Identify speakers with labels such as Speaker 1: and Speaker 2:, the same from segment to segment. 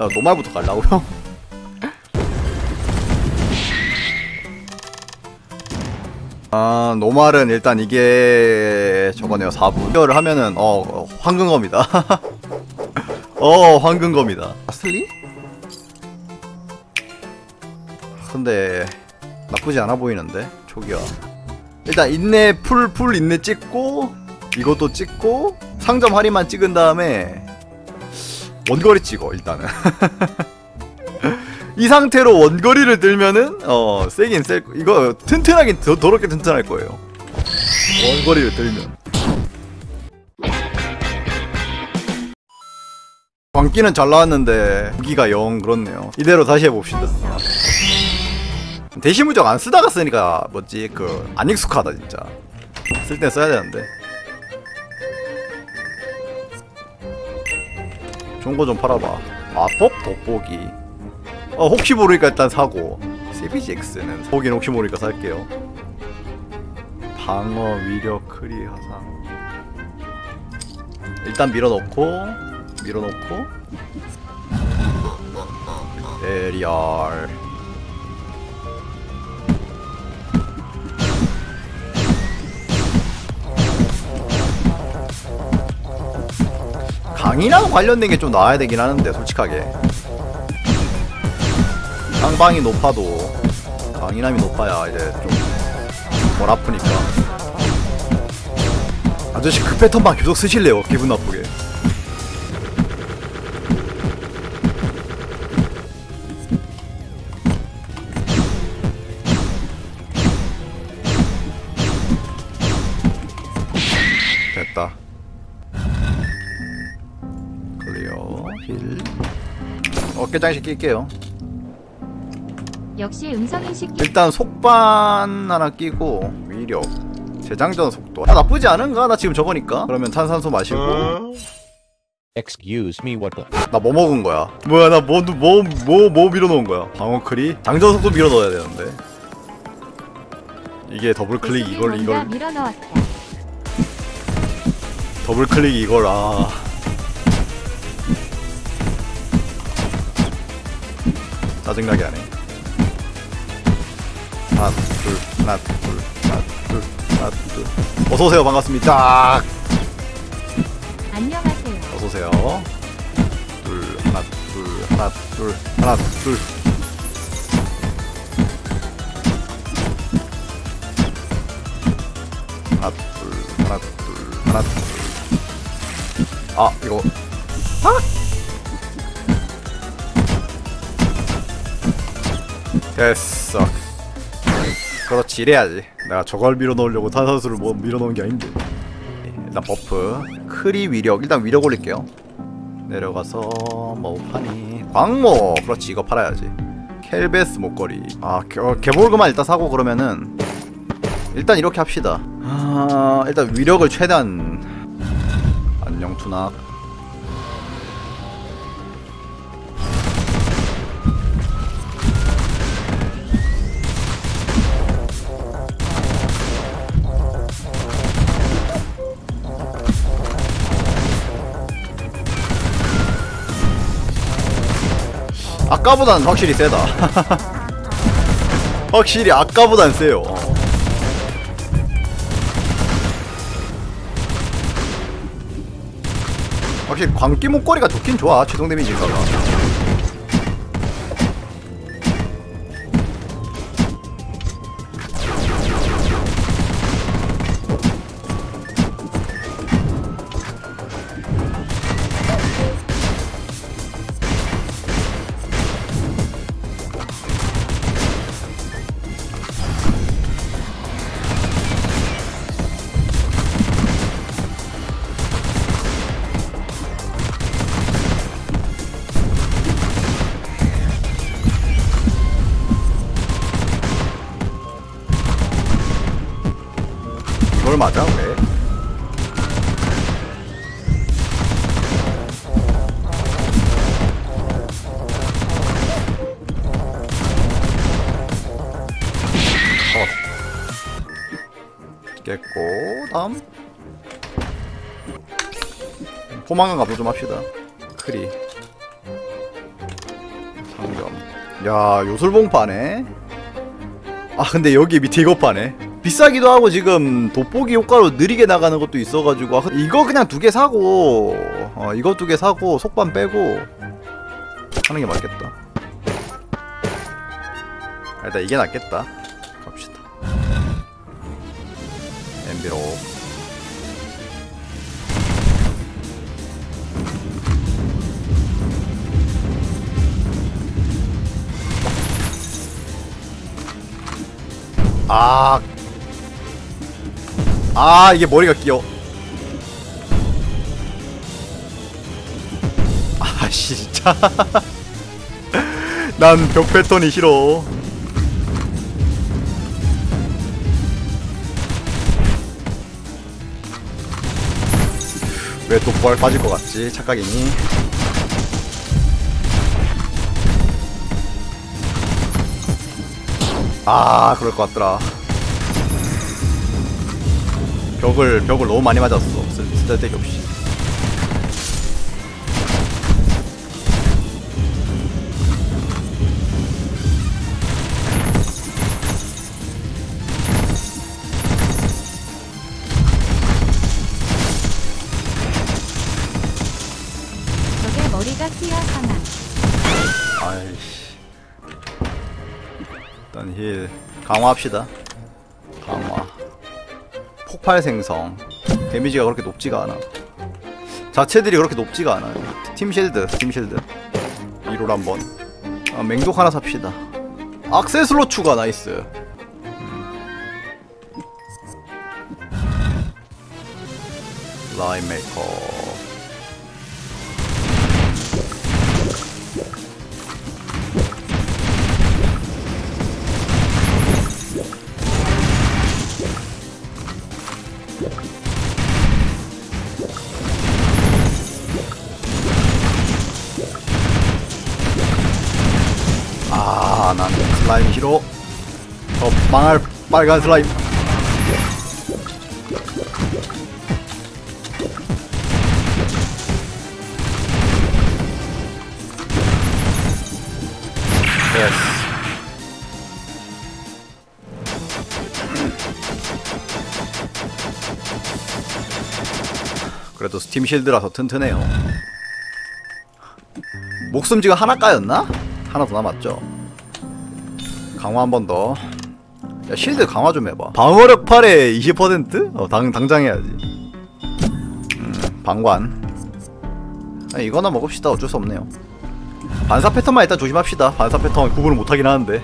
Speaker 1: 아, 노말부터 갈라고요? 아 노말은 일단 이게 저거네요 4분 이거를 하면은 어 어, 황금검이다 어 황금검이다 아 슬리? 근데 나쁘지 않아 보이는데 초기화 일단 인내 풀풀 인내 찍고 이것도 찍고 상점 할인만 찍은 다음에 원거리 찍어 일단은. 이 상태로 원거리를 들면은 어 세긴 셀 거- 이거 튼튼하긴 더, 더럽게 튼튼할 거예요. 원거리를 들면. 광기는 잘 나왔는데 무기가 영 그렇네요. 이대로 다시 해봅시다. 대시무적 안 쓰다가 쓰니까 뭐지? 그 안 익숙하다 진짜. 쓸 때 써야 되는데 좋은 거 좀 팔아봐. 마법 돋보기. 어 혹시 모르니까 일단 사고. CBGX는 보기는 혹시 모르니까 살게요. 방어 위력 크리 화상. 일단 밀어넣고 밀어넣고. 에리얼 강인하고 관련된 게 좀 나와야 되긴 하는데 솔직하게. 상방이 높아도 강인함이 높아야 이제 좀덜 아프니까. 아저씨 그 패턴만 계속 쓰실래요? 기분 나쁘게 어깨장식 낄게요
Speaker 2: 역시 음성인식
Speaker 1: 일단 속반 하나 끼고 위력 재장전 속도 아, 나쁘지 않은가? 나 지금 저거니까 그러면 탄산소 마시고
Speaker 3: Excuse me, what the?
Speaker 1: 나 뭐 먹은 거야? 뭐야 나 뭐 뭐 뭐 뭐 밀어놓은 거야? 방어 크리? 장전 속도 밀어넣어야 되는데 이게 더블 클릭 이걸 이걸
Speaker 2: 밀어 넣었다.
Speaker 1: 더블 클릭 이걸 아 짜증나게 하네 하나 둘 하나 둘 하나 둘 하나 둘. 어서오세요. 반갑습니다.
Speaker 2: 안녕하세요.
Speaker 1: 어서오세요. 둘 하나 둘 하나 둘 하나 둘. 하나 둘 하나 둘 하나 둘아 이거. 아 됐어. 그렇지 이래야지. 내가 저걸 밀어넣으려고 탄산수를 뭐 밀어넣은 게 아닌데. 일단 버프. 크리 위력. 일단 위력 올릴게요. 내려가서 뭐 파니 광모! 그렇지 이거 팔아야지. 켈베스 목걸이. 아 게 볼그만 일단 사고 그러면은 일단 이렇게 합시다. 아 일단 위력을 최대한. 안녕 투낙 아까보단 확실히 세다 확실히 아까보단 세요 어. 확실히 광기 목걸이가 좋긴 좋아 최종 데미지가 다음. 포만감 감도 좀 합시다. 크리. 상점. 야 요술봉 파네 아 근데 여기 밑에 이거 파네 비싸기도 하고 지금 돋보기 효과로 느리게 나가는 것도 있어가지고. 아, 이거 그냥 두 개 사고 어 이거 두 개 사고 속반 빼고 하는 게 맞겠다. 일단 이게 낫겠다 엠비로 아. 아, 이게 머리가 끼어. 아, 진짜. 난 벽 패턴이 싫어. 왜또 부활 빠질 것 같지? 착각이니? 아 그럴 것 같더라 벽을 벽을 너무 많이 맞았어 쓸- 쓸데기 없이 강화합시다. 강화. 폭발 생성. 데미지가 그렇게 높지가 않아. 자체들이 그렇게 높지가 않아요. 팀 쉴드 팀 쉴드. 위로 한번. 아, 맹독 하나 삽시다. 악세슬로 추가 나이스. 음. 라인 메이커 망할 빨간 슬라임. 됐어. 그래도 스팀 실드라서 튼튼해요. 목숨 지금 하나 까였나? 하나 더 남았죠. 강화 한 번 더. 야 실드 강화 좀 해봐. 방어력 8에 20%? 어 당, 당장 해야지. 음, 방관. 아니, 이거나 먹읍시다. 어쩔 수 없네요. 반사 패턴만 일단 조심합시다. 반사 패턴 구분을 못하긴 하는데.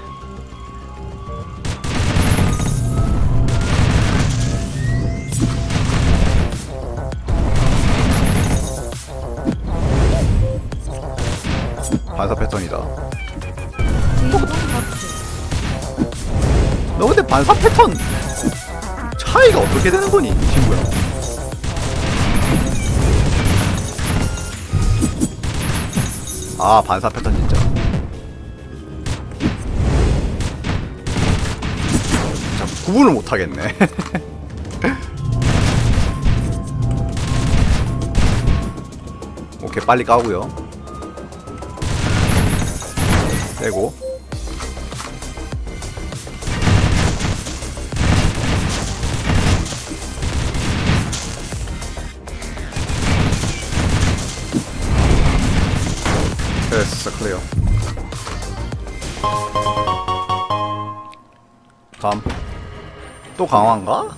Speaker 1: 반사 패턴이다. 반사 패턴 차이가 어떻게 되는 거니, 친구야? 아, 반사 패턴 진짜. 자, 구분을 못 하겠네. 오케이, 빨리 까고요. 빼고. 됐어 클리어 다음 또 강화인가?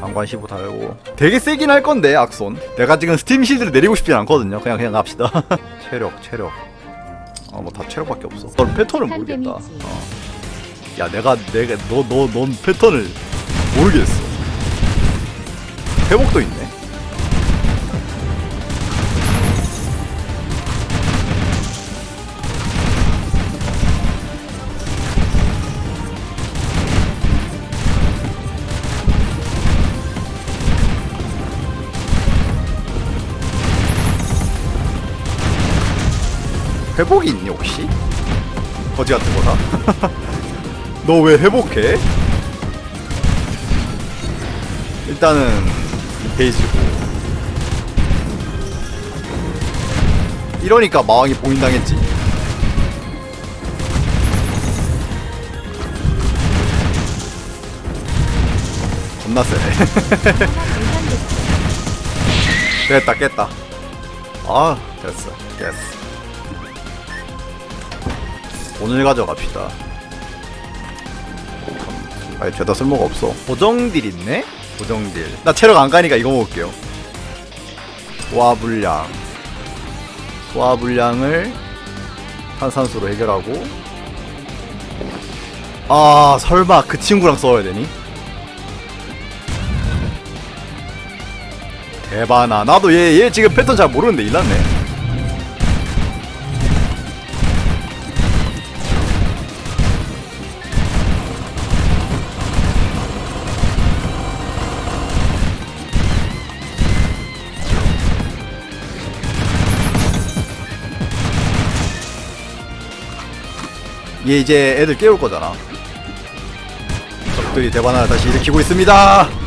Speaker 1: 방관 15 달고. 되게 세긴 할 건데 악손. 내가 지금 스팀 실드를 내리고 싶진 않거든요. 그냥 그냥 갑시다. 체력 체력. 어뭐다 체력밖에 없어. 넌 패턴을
Speaker 2: 한
Speaker 1: 모르겠다. 어. 야 내가 내가 너 너 넌 패턴을 모르겠어. 회복도 있네 회복이 있니 혹시? 거지 같은 거다. 너 왜 회복해? 일단은 이 페이지고 이러니까 마왕이 봉인당했지 겁나 세네. 됐다 깼다 아 됐어 됐어 오늘 가져갑시다. 아니 죄다 쓸모가 없어. 고정딜 있네? 고정딜. 나 체력 안 가니까 이거 먹을게요. 소화 불량. 소화 불량을 탄산수로 해결하고. 아 설마 그 친구랑 싸워야 되니? 대바나. 나도 얘 얘 지금 패턴 잘 모르는데 일났네 얘 이제 애들 깨울 거잖아 적들이 대바나를 다시 일으키고 있습니다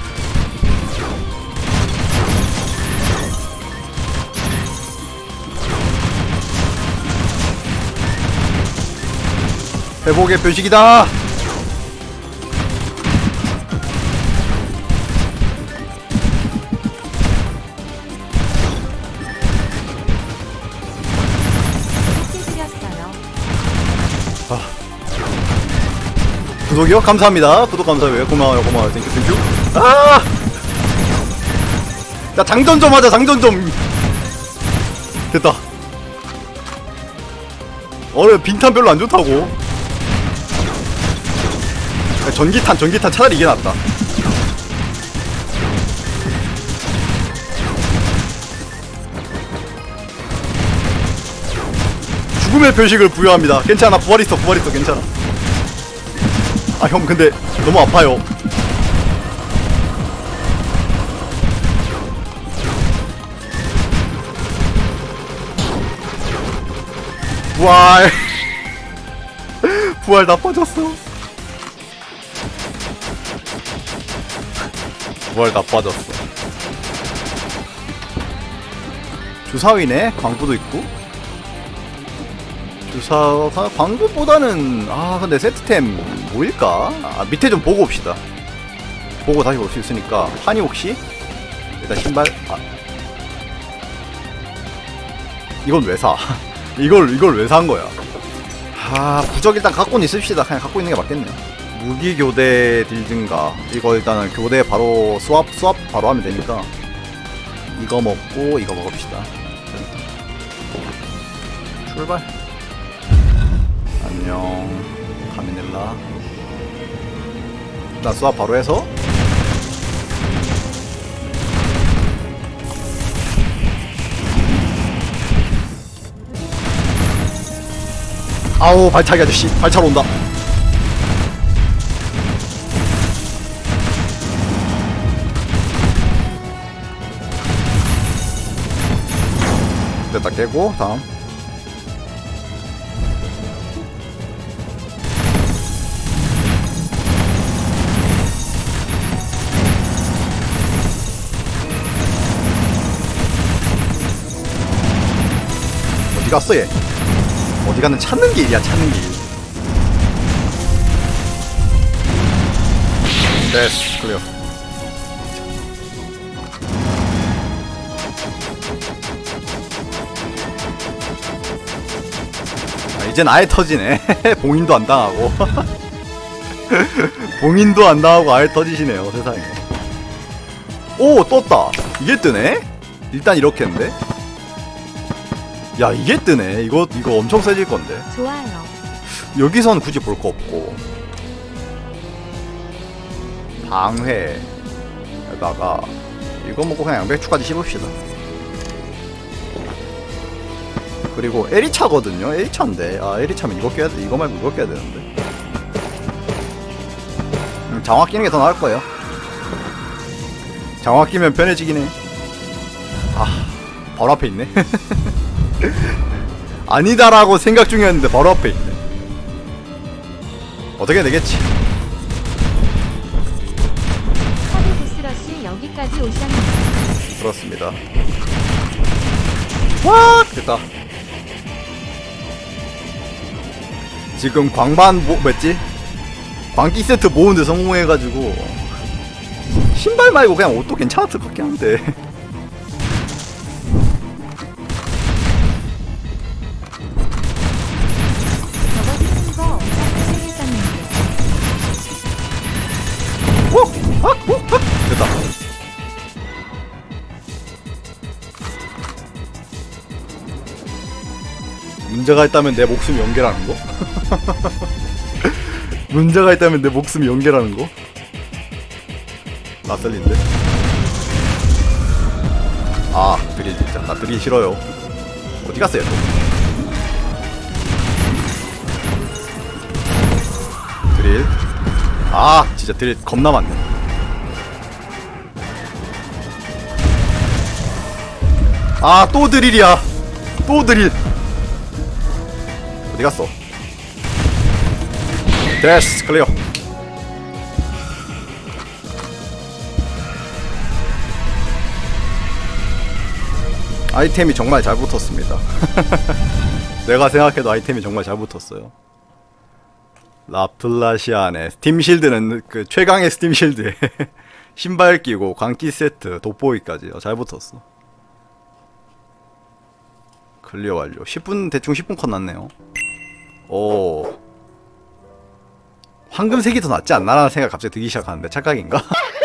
Speaker 1: 회복의 표식이다. 구독이요? 감사합니다. 구독 감사해요. 고마워요, 고마워요. Thank you, thank you. 아! 야, 장전 좀 하자, 장전 좀. 됐다. 어려 빈탄 별로 안 좋다고. 야, 전기탄, 전기탄 차라리 이게 낫다. 죽음의 표식을 부여합니다. 괜찮아, 부활 있어, 부활 있어, 괜찮아. 아 형 근데 너무 아파요. 부활. 부활 다 빠졌어. 부활 다 빠졌어. 주사위네 광부도 있고 주사가 광고보다는 아 근데 세트템 뭐일까? 아 밑에 좀 보고 옵시다. 보고 다시 볼수 있으니까. 환희 혹시? 일단 신발 아. 이건 왜 사? 이걸 이걸 왜 산 거야? 아 부적 일단 갖고는 있읍시다. 그냥 갖고 있는 게 맞겠네요. 무기 교대 딜든가. 이거 일단은 교대 바로 수압 수압 바로 하면 되니까. 이거 먹고 이거 먹읍시다. 출발 안녕. 카미넬라. 나 수압 바로 해서? 아우 발차기 아저씨. 발차로 온다. 됐다 깨고 다음 갔어 얘? 어디 가는 찾는 길이야 찾는 길. 됐어 클리어. 아, 이젠 아예 터지네. 봉인도 안 당하고. 봉인도 안 당하고 아예 터지시네요 세상에. 오 떴다. 이게 뜨네? 일단 이렇게 했는데. 야 이게 뜨네. 이거 이거 엄청 세질 건데.
Speaker 2: 좋아요.
Speaker 1: 여기선 굳이 볼 거 없고. 방회에다가 이거 먹고 그냥 양배추까지 씹읍시다. 그리고 에리차거든요. 에리차인데. 아 에리차면 이거 껴야 돼. 이거 말고 이거 껴야 되는데. 음, 장화 끼는 게 더 나을 거예요. 장화 끼면 편해지긴 해아 바로 앞에 있네 아니다라고 생각 중이었는데 바로 앞에 있네. 어떻게 되겠지?
Speaker 2: 카드 부스러시 여기까지 오셨네요
Speaker 1: 그렇습니다. 와 됐다. 지금 광반 뭐, 뭐였지? 광기 세트 모으는데 성공해가지고 신발 말고 그냥 옷도 괜찮았을 것 같긴 한데. 문제가 있다면 내 목숨 연계라는 거? 문제가 있다면 내 목숨 연계라는 거? 낯설린데? 아 드릴 진짜 나 드릴 싫어요 어디 갔어요 또? 드릴 아 진짜 드릴 겁나 많네 아 또 드릴이야 또 드릴 어디 갔어 됐어 클리어 아이템이 정말 잘 붙었습니다 내가 생각해도 아이템이 정말 잘 붙었어요 라플라시안의 스팀 실드는 그 최강의 스팀 실드에 신발 끼고 광기 세트 돋보이까지 어, 잘 붙었어. 클리어 완료. 10분 대충 10분 컷 났네요. 오. 황금색이 더 낫지 않나라는 생각 갑자기 들기 시작하는데 착각인가?